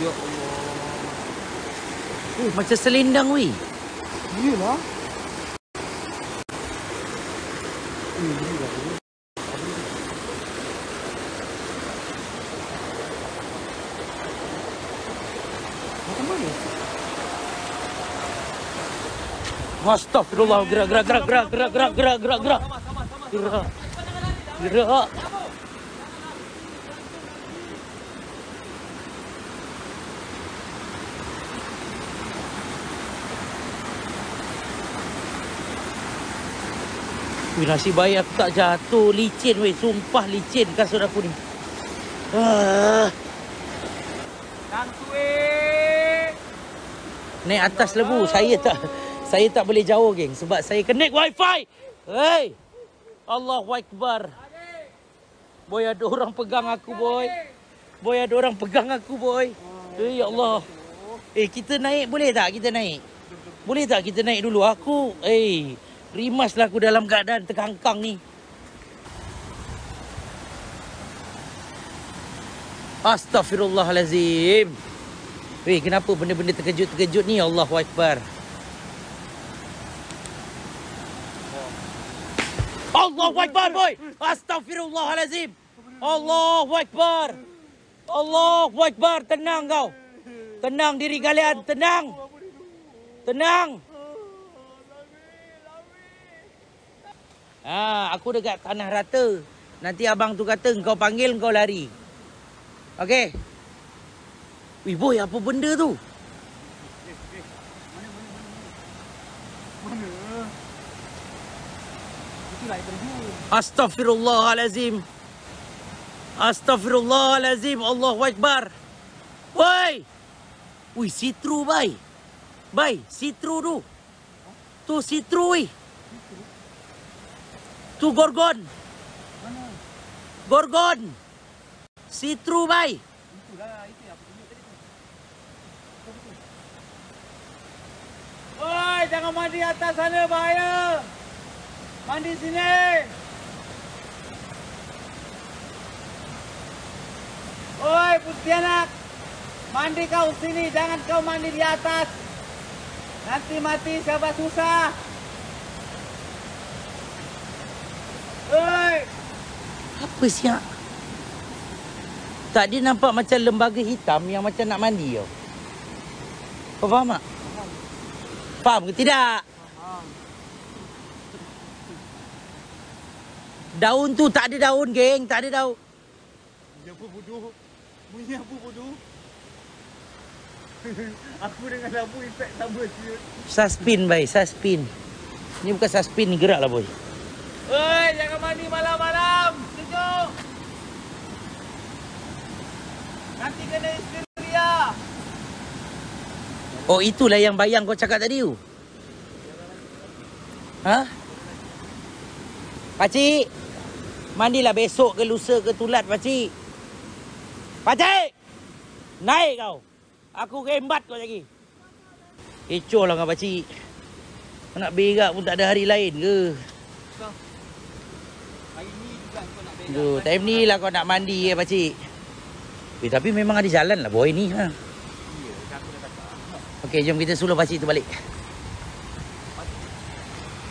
Ya Allah. Uh, macam selendang weh. Iyalah. Eh, gila. Macam mana? Astagfirullah. Gerak, gerak, gerak, gerak, gerak, gerak, gerak, gerak, gerak. Gerak. Wih, nasib baik aku tak jatuh. Licin weh. Sumpah licin kasut aku ni. Ah. Kang Tue. Naik atas lebu. Saya tak saya tak boleh jauh geng sebab saya connect wifi. Hey. Allahu akbar. Boy ada orang pegang aku boy. Boy ada orang pegang aku boy. Eh ya Allah. Eh kita naik boleh tak kita naik? Boleh tak kita naik dulu? Aku eh rimaslah aku dalam keadaan terkangkang ni. Astaghfirullahalazim. Weh, kenapa benda-benda terkejut-terkejut ni? Allahu Akbar. Allahu Akbar, boy. Astaghfirullahalazim. Allahu Akbar. Allahu Akbar. Tenang kau. Tenang diri kalian. Tenang. Tenang. Ah, aku dekat tanah rata. Nanti abang tu kata kau panggil kau lari. Okey. Wih boy, apa benda tu? Mana? Itulah air terjun. Astaghfirullahalazim. Astaghfirullahalazim. Allahu Akbar. Woi. Wih, sitru bai. Bai, sitru tu. Tu sitru weh. Tu gorgon. Mana? Gorgon. Sitru bai. Itulah, itu yang aku tunjuk tadi tu. Oi, jangan mandi atas sana bahaya. Mandi sini. Oi, Putianak. Mandi kau sini, jangan kau mandi di atas. Nanti mati siapa susah. Oi, Apa siap? Tak dia nampak macam lembaga hitam yang macam nak mandi tau. Kau faham tak? Faham ke tidak? Daun tu tak ada daun, geng. Tak ada daun. Bunyi apa bodoh? Bunyi apa bodoh? aku dengan lampu effect sama siut. Suspin, baik. Suspin. Ni bukan suspin ni. Gerak lah, boy. oi, jangan mandi malam-malam. Nanti kena histeria. Oh, itulah yang bayang kau cakap tadi tu. Ha? Pakcik. Mandilah besok ke lusa ke tulat, pakcik. Pakcik! Naik kau. Aku rembat kau lagi. Kecoh lah kau, pakcik. Nak berak pun tak ada hari lain ke? Hari ni juga kau nak berak. Duh, time ni lah kau nak mandi ya, pakcik. Eh, tapi memang ada jalan lah boy ni. Ha. Okey, jom kita suluh pakcik tu balik.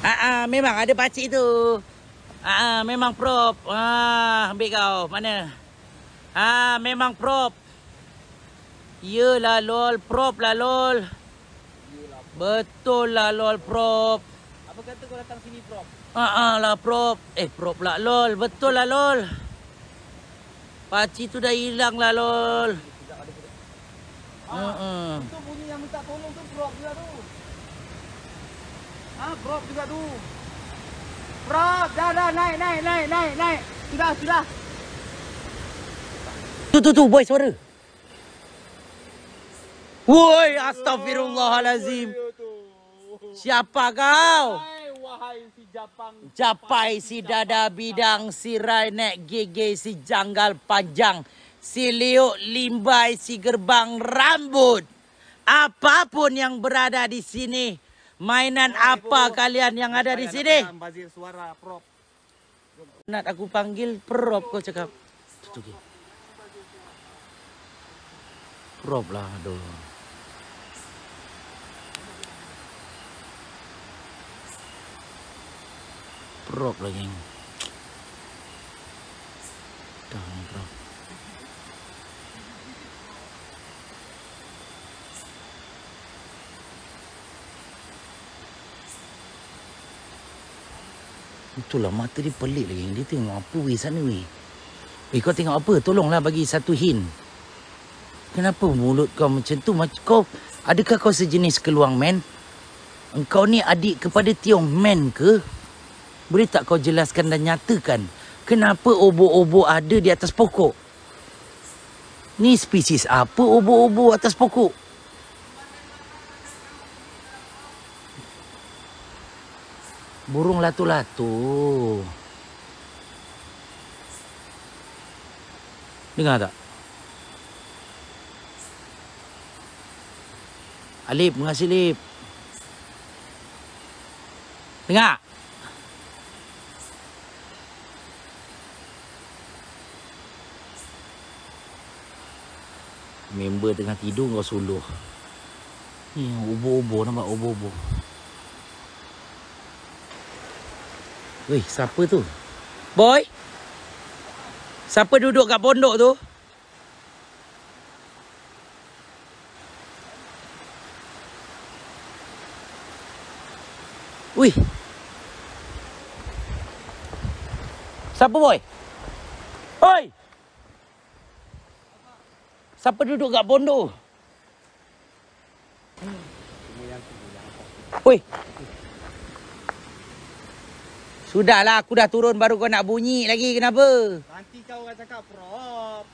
Ah, ah, memang ada pakcik tu. Ah, ah, memang prop. Ah, ambil kau. Mana? Ah, memang prop. Yelah lol, prop lah lol. Betul lah lol prop. Apa kata kau datang sini, Prof? Ah, ah lah prop. Eh, prop lah lol. Betul lah lol. Pakcik tu dah hilang lah lol. Hmm. Itu bunyi yang minta tolong tu Prof juga tu. Ah, Prof juga tu. Prof, dah dah naik naik naik naik naik. Sudah sudah. Tu tu tu boy suara. Woi, astagfirullahalazim. Siapa kau? Hai wahai Japang. Capai si dada bidang, si rai nek gege, si janggal panjang, si liuk limbai, si gerbang rambut. Apapun yang berada di sini, mainan apa kalian yang ada di sini? Bazir suara, Prof. Nak aku panggil prop kau cakap. Prop lah aduh. Prop lah geng. Dah ni prop. Itulah mata dia pelik lagi. Dia tengok apa weh sana weh. Weh kau tengok apa? Tolonglah bagi satu hint. Kenapa mulut kau macam tu? Kau adakah kau sejenis keluang men? Engkau ni adik kepada Tiong Men ke? Boleh tak kau jelaskan dan nyatakan kenapa obok-obok ada di atas pokok? Ni spesies apa obok-obok atas pokok? Burung latu-latu. Dengar tak? Alip, mengasih Alip. Dengar? Member tengah tidur kau suluh. Ni ubo-ubo nampak ubo-ubo. Weh, siapa tu? Boy? Siapa duduk kat pondok tu? Wih. Siapa boy? Oi. Siapa duduk kat pondok? Woi. Sudahlah, aku dah turun baru kau nak bunyi lagi. Kenapa? Nanti kau akan cakap prop.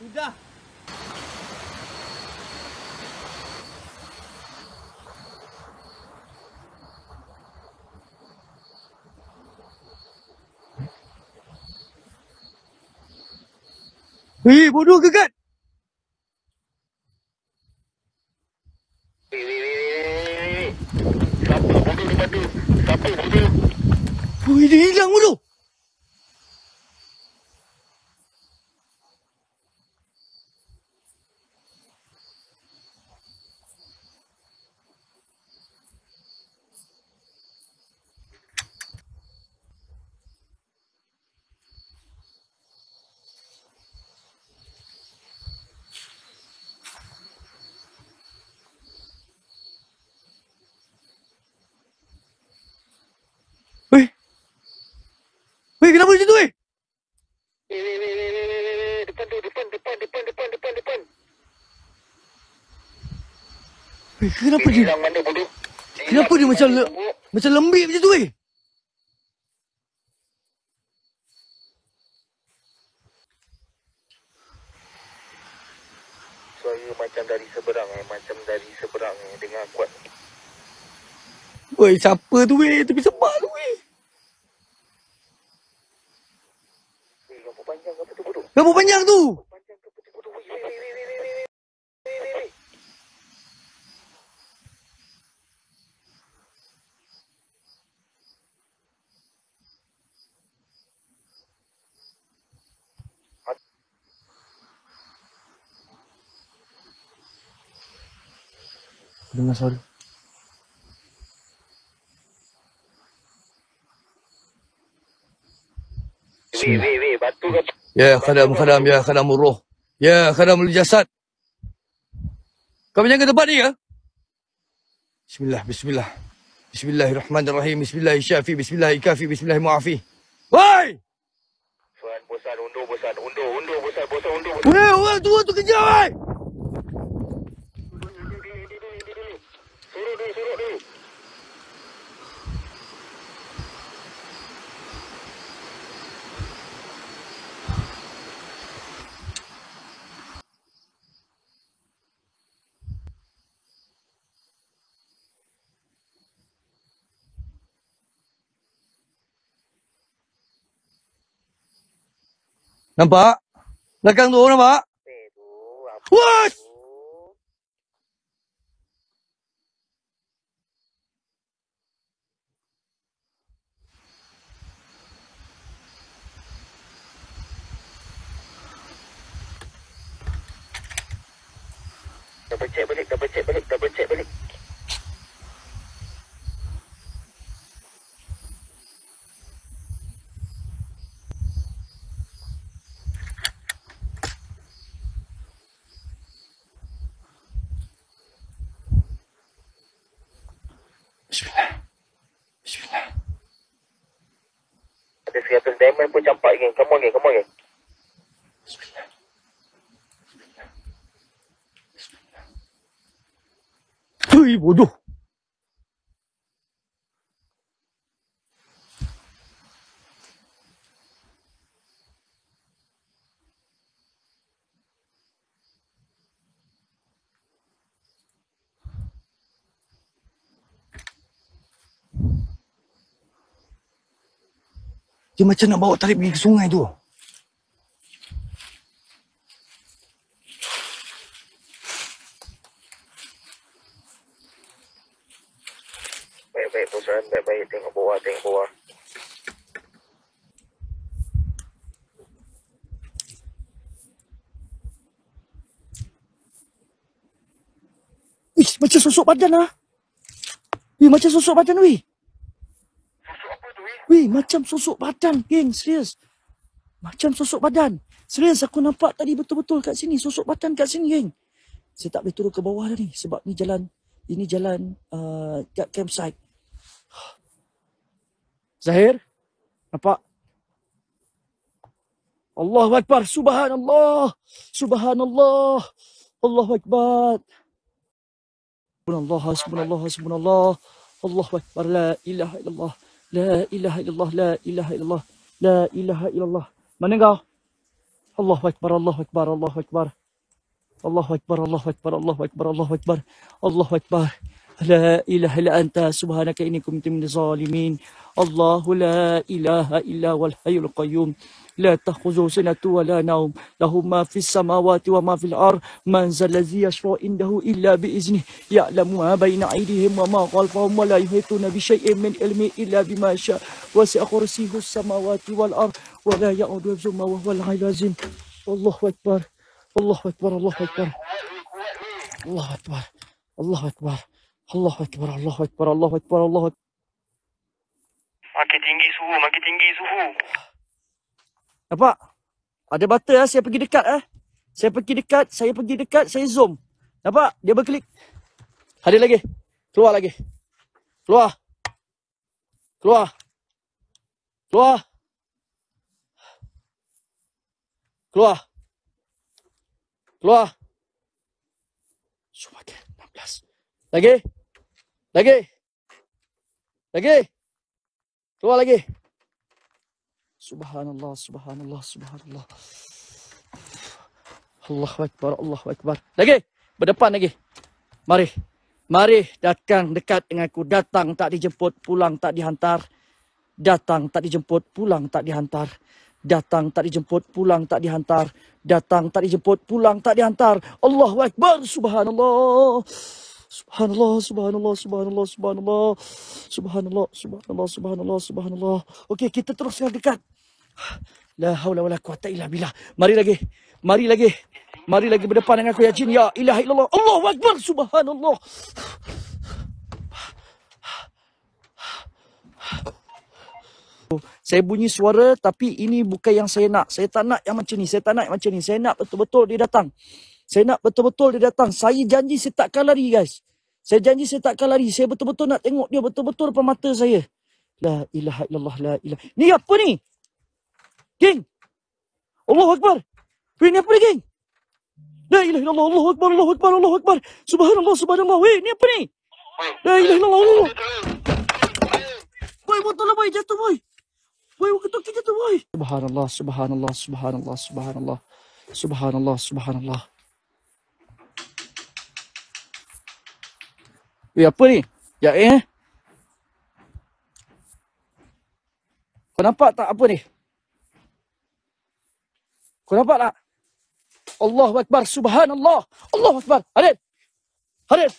Sudah. Hei, bodoh gegat. Ui, dia hilang bodoh. Weh. Weh, kenapa macam tu weh? Weh, kenapa dia? Kenapa dia macam le, macam lembik macam tu weh? Suara macam dari seberang eh, macam dari seberang eh, dengar kuat. Weh, siapa tu weh? Tepi sebab Dengar suara. Weh, weh, weh, batu ke Ya khadam khadam ya khadam roh. Ya khadam jasad. Kau menjaga tempat ni ya? Bismillah, bismillah. Bismillahirrahmanirrahim. Bismillahirrahmanirrahim. Bismillahirrahmanirrahim. Bismillahirrahmanirrahim. Woi! Tuan bosan, undur bosan, undur, undur bosan, bosan, undur bosan. Weh, orang tua tu kejar woi! suruh ni. Nampak? Belakang tu nampak? Eh. Apa? Diamond pun campak geng. Come on geng, come on geng. Bismillah. Hui, bodoh. Dia macam nak bawa tarik pergi ke sungai tu. Baik-baik bosan, baik-baik tengok bawah, tengok bawah. Wih, macam sosok badan lah. Wih, macam sosok badan wih. Wih, macam sosok badan, geng. Serius. Macam sosok badan. Serius, aku nampak tadi betul-betul kat sini. Sosok badan kat sini, geng. Saya tak boleh turun ke bawah dah ni. Sebab ni jalan, ini jalan uh, kat campsite. Zahir, nampak? Allahu Akbar. Subhanallah. Subhanallah. Allahu Akbar. Subhanallah, subhanallah, subhanallah. Allahu Akbar. La ilaha illallah. La ilaha illallah, la ilaha illallah, la ilaha illallah. Mana kau? Allahu akbar, Allahu akbar, Allahu akbar. Allahu akbar, Allahu akbar, Allahu akbar, Allahu akbar. Allahu akbar. La ilaha illa anta subhanaka inni kuntu minaz zalimin. Allahu la ilaha illa wal hayyul qayyum. لا تأخذه سنة ولا نوم. له ما في السماوات وما في الأرض. من ذا الذي يشفع عنده إلا بإذنه. يعلم ما بين أيديهم وما خلفهم ولا يحيطون بشيء من علمه إلا بما شاء. وسع كرسيه السماوات والأرض ولا يعود حفظهما وهو العلي العظيم. الله أكبر. الله أكبر. الله أكبر. الله أكبر. الله أكبر. الله أكبر. الله أكبر. الله أكبر. الله أكبر. Makin tinggi suhu, makin tinggi suhu. Nampak? Ada bata eh? saya pergi dekat eh. Saya pergi dekat, saya pergi dekat, saya zoom. Nampak? Dia berklik. Ada lagi. Keluar lagi. Keluar. Keluar. Keluar. Keluar. Keluar. Semakin 16. Lagi. Lagi. Lagi. Keluar lagi. Subhanallah, subhanallah, subhanallah. Allahu Akbar, Allahu Akbar. Lagi. Berdepan lagi. Mari. Mari datang dekat dengan aku. Datang tak dijemput, pulang tak dihantar. Datang tak dijemput, pulang tak dihantar. Datang tak dijemput, pulang tak dihantar. Datang tak dijemput, pulang tak dihantar. Allahu Akbar, subhanallah. Subhanallah, subhanallah, subhanallah, subhanallah. Subhanallah, subhanallah, subhanallah, subhanallah. Okey, kita teruskan dekat. La haula wala quwata illa billah. Mari lagi. Mari lagi. Mari lagi berdepan dengan aku ya jin. Ya ilaha illallah. Allahu Akbar. Subhanallah. Saya bunyi suara tapi ini bukan yang saya nak. Saya tak nak yang macam ni. Saya tak nak yang macam ni. Saya nak betul-betul dia datang. Saya nak betul-betul dia datang. Saya janji saya takkan lari guys. Saya janji saya takkan lari. Saya betul-betul nak tengok dia betul-betul depan mata saya. La ilaha illallah la ilaha. Ni apa ni? Geng. Allahu Akbar. Weh ni apa ni geng? La ilaha illallah Allahu Akbar Allahu Akbar Allahu Akbar. Subhanallah subhanallah. Weh ni apa ni? La ilaha illallah Allah. Boy botol lah boy jatuh boy. Boy ketuk jatuh boy. Subhanallah subhanallah subhanallah subhanallah. Subhanallah subhanallah. Weh apa ni? Ya eh? Kau nampak tak apa ni? Kau nampak tak? Allahu Akbar. Subhanallah. Allahu Akbar. Hadir. Hadir.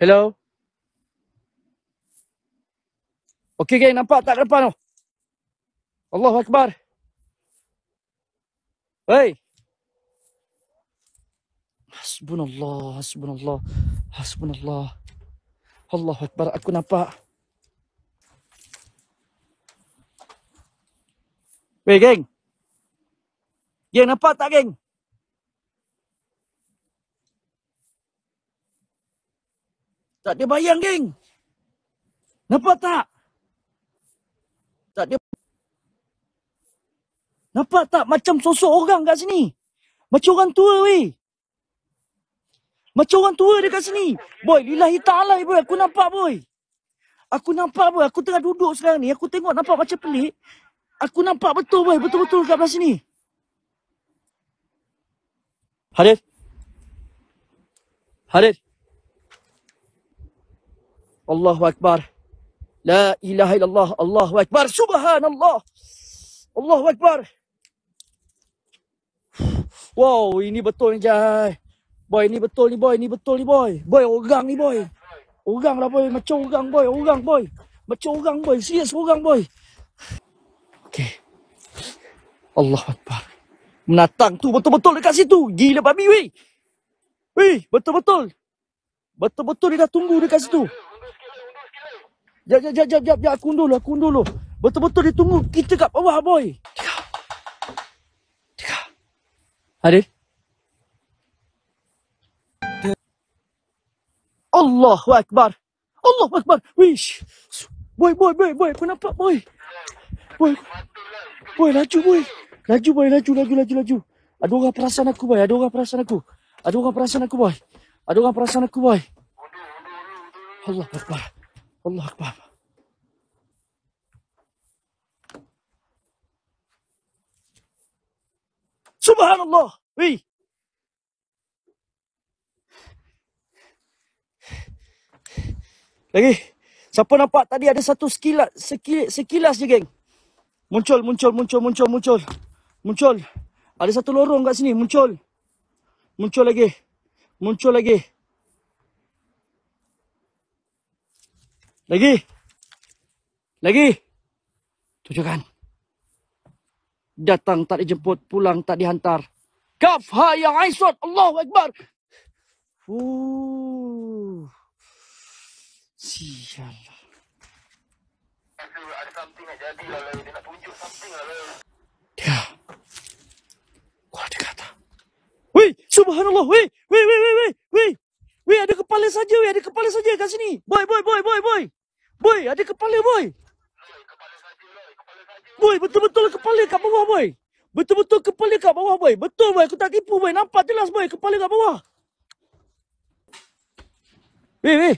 Hello. Okey geng, nampak tak depan tu? Allahu Akbar. Hei. Hasbunallah, hasbunallah, hasbunallah. Allahu Akbar, aku nampak. Weh, geng. Geng, nampak tak, geng? Tak ada bayang, geng. Nampak tak? Tak ada. Nampak tak macam sosok orang kat sini? Macam orang tua, weh. Macam orang tua dekat sini. Boy, lillahi ta'ala, boy. Aku nampak, boy. Aku nampak, boy. Aku tengah duduk sekarang ni. Aku tengok nampak macam pelik. Aku nampak betul, boy. Betul-betul kat belah sini. Hadir. Hadir. Allahu Akbar. La ilaha illallah. Allahu Akbar. Subhanallah. Allahu Akbar. Wow, ini betul ni Jai. Boy, ini betul ni boy. Ini betul ni boy. Boy, orang ni boy. Orang lah boy. Macam orang boy. Orang boy. Macam orang boy. Serius orang boy. Okay. Allah Akbar. Menatang tu betul-betul dekat situ. Gila babi weh. Weh, betul-betul. Betul-betul dia dah tunggu dekat situ. Jap, jap, jap, jap, jap, jap. Aku dulu, aku dulu. Betul-betul dia tunggu kita kat bawah, boy. Tiga. Tiga. Hadir. Allahu Akbar. Allahu Akbar. Wish. Boy, boy, boy, boy. Aku nampak, boy. Boy. Boy, laju, boy. Laju, boy. Laju, laju, laju, laju. Ada orang perasan aku, boy. Ada orang perasan aku. Ada orang perasan aku, boy. Ada orang perasan aku, boy. Allah Akbar. Allah Akbar. Subhanallah. Wih. Lagi. Siapa nampak tadi ada satu sekilas, sekilas, sekilas je geng. Muncul, muncul, muncul, muncul, muncul. Muncul. Ada satu lorong kat sini, muncul. Muncul lagi. Muncul lagi. Lagi. Lagi. Tunjukkan. Datang tak dijemput, pulang tak dihantar. Kafha yang Aisat. Allahu Akbar. Uh. Sialah. Ada something nak jadi lah. Dia nak tunjuk something lah. Dia. Kau ada kata. Weh, subhanallah. Weh, weh, weh, weh, weh, weh. Weh, ada kepala saja, weh. Ada kepala saja kat sini. Boy, boy, boy, boy, boy. Boy, ada kepala, boy. Boy, betul-betul kepala kat bawah, boy. Betul-betul kepala kat bawah, boy. Betul, boy. Aku tak tipu, boy. Nampak jelas, boy. Kepala kat bawah. Weh, weh.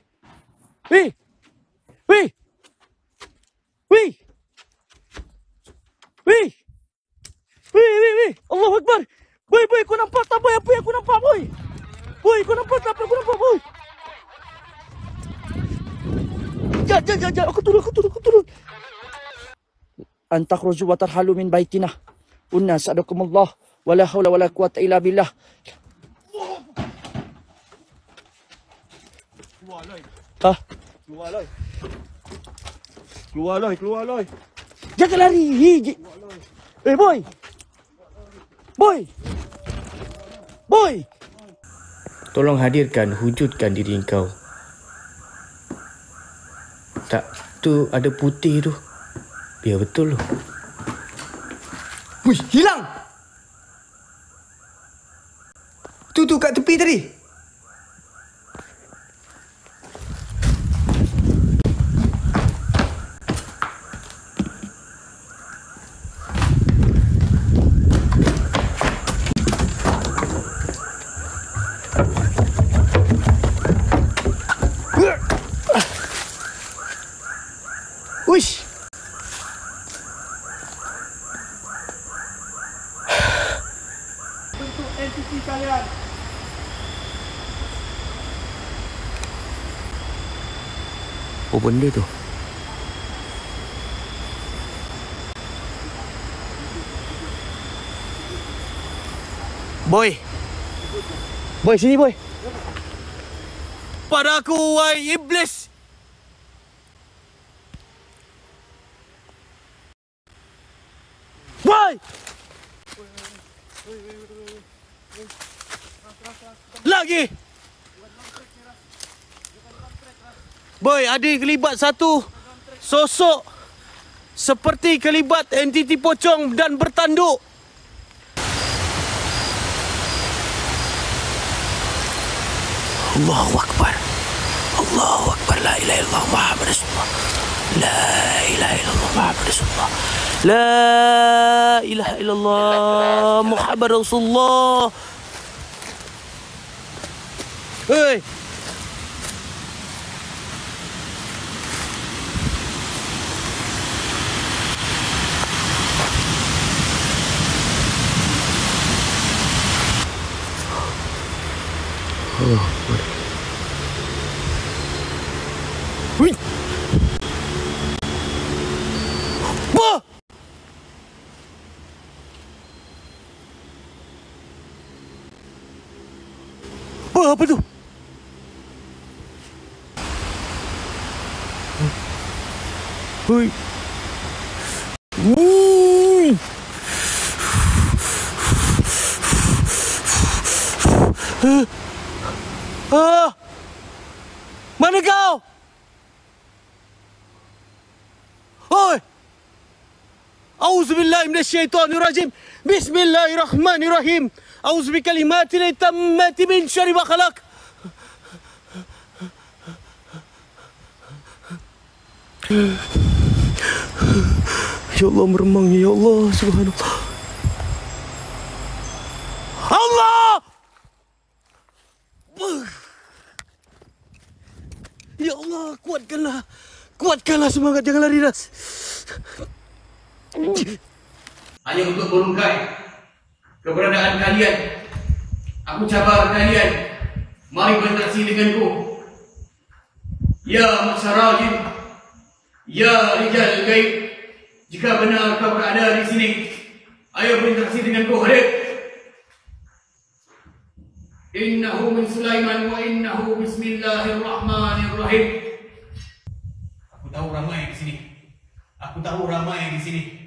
Weh. Weh. Weh. Weh. Weh, weh, weh. Allahu Akbar. Boy, boy, kau nampak tak, boy? Apa yang aku nampak, boy? Boy, kau nampak tak apa yang aku nampak, boy? Jat, jat, jat, jat. Aku turun, aku turun, aku turun. Antakhruju wa tarhalu min baitina. Unna sa'adakumullah. Wala hawla wala quwata illa billah. Ha? Keluar loy. Keluar loy, keluar loy. Jangan lari. Hi, Eh, boy. Boy. Boy. Tolong hadirkan, wujudkan diri kau. Tak, tu ada putih tu. Biar betul tu. Wih, hilang! Tu tu kat tepi tadi. Apa benda tu? Boy. Boy, sini boy. Pada aku, wahai iblis. Woi! Lagi. Boy, ada kelibat satu sosok seperti kelibat entiti pocong dan bertanduk. Allahu Akbar. Allahu Akbar. La ilaha illallah Muhammad Rasulullah. La ilaha illallah Muhammad Rasulullah. La ilaha illallah Muhammad Rasulullah. Hei. Hui. Wah! Wah, apa tu? Hui. Hui. Ah! Mana kau? Oi! Auzubillahi minasyaitonirrajim. Bismillahirrahmanirrahim. Auzu bikalimatin tammati min syarri ma khalaq. Ya Allah meremangnya ya Allah subhanallah. Allah! Ya Allah, kuatkanlah. Kuatkanlah semangat jangan lari ras. Hanya untuk merungkai keberadaan kalian. Aku cabar kalian. Mari berinteraksi denganku. Ya masyarakat. Ya rijal gaib. Jika benar kau berada di sini, ayo berinteraksi denganku. Hadir. Innahu min Sulaiman wa innahu bismillahirrahmanirrahim. Aku tahu ramai di sini. Aku tahu ramai di sini.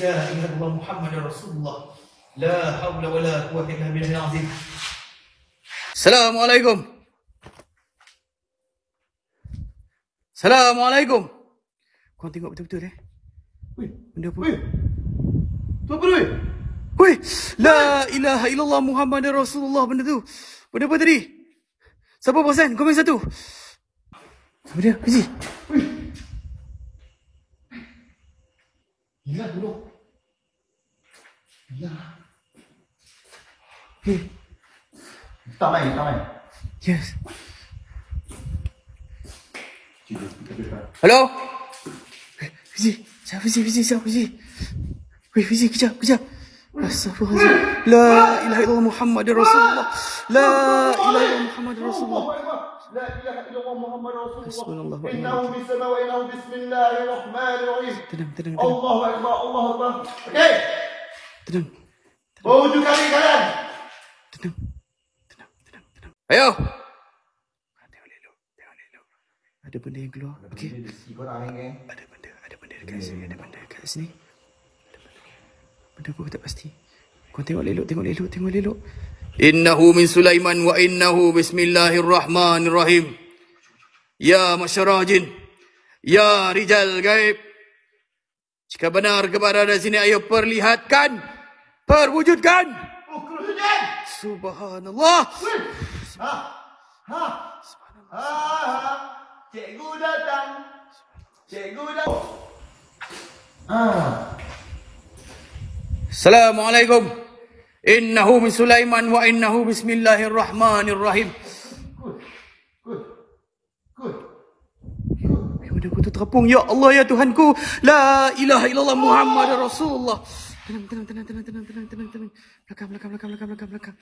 لا اله الا الله محمد رسول الله لا حول ولا قوه الا بالله العظيم Assalamualaikum. Assalamualaikum. Kau tengok betul-betul eh? Weh, benda apa? Weh. Tu apa weh? Weh, la ilaha illallah Muhammad Rasulullah benda tu. Benda apa tadi? Siapa bosan? Komen satu. Siapa dia? Fizi. Gila dulu. Gila. Hei. Tak main, tak main. Yes. Hello? Eh, Fizi, siapa Fizi, Fizi, siapa Fizi? Weh, Fizi, kejap, kejap. لا إله إلا الله محمد رسول الله. لا إله إلا الله محمد رسول الله. لا اله الا الله محمد رسول الله إنه بالسماء وإنه بسم الله الرحمن الرحيم. الله أكبر الله أكبر. أوكي. تنم بوجو كاري كلام تنم تنم تنم تنم أيوه. ada benda yang keluar ada benda yang keluar okey ada benda ada benda kat sini ada benda kat sini Ada benda. Apa aku tak pasti. Kau tengok elok, tengok elok, tengok elok. Innahu min Sulaiman wa innahu bismillahirrahmanirrahim. Ya masyarakat jin. Ya rijal gaib. Jika benar kepada di sini ayo perlihatkan. Perwujudkan. Subhanallah. ha ha ha cikgu datang cikgu datang ah Assalamualaikum. Innahu min Sulaiman wa innahu bismillahirrahmanirrahim. good good good terapung. Ya Allah ya Tuhanku. La ilaha illallah Muhammad Rasulullah. Tenang, tenang, tenang, tenang, tenang, tenang, tenang. Belakang, belakang, belakang, belakang, belakang, belakang.